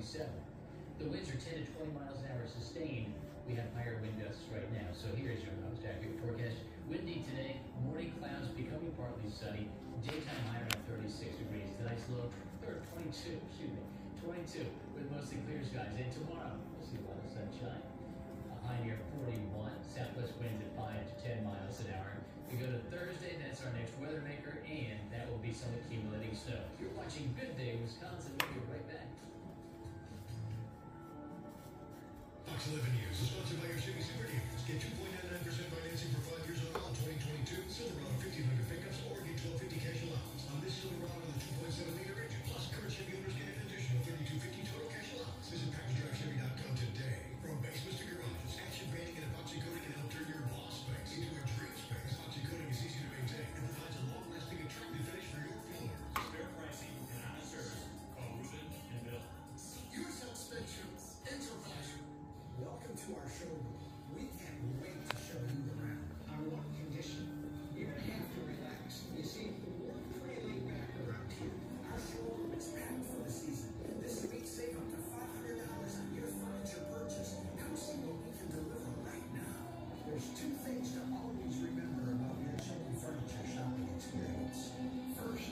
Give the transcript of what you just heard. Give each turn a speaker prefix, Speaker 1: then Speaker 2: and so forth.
Speaker 1: 27. The winds are 10 to 20 miles an hour sustained. We have higher wind gusts right now. So here's your most accurate forecast. Windy today, morning clouds becoming partly sunny, daytime high around 36 degrees. Tonight's low, 22, excuse me, 22 with mostly clear skies. And tomorrow, we'll see a lot of sunshine. A high near 41, southwest winds at 5 to 10 miles an hour. We go to Thursday, that's our next weather maker, and that will be some accumulating snow. You're watching Good Day Wisconsin. We'll
Speaker 2: 11 News is sponsored by your Chevy Super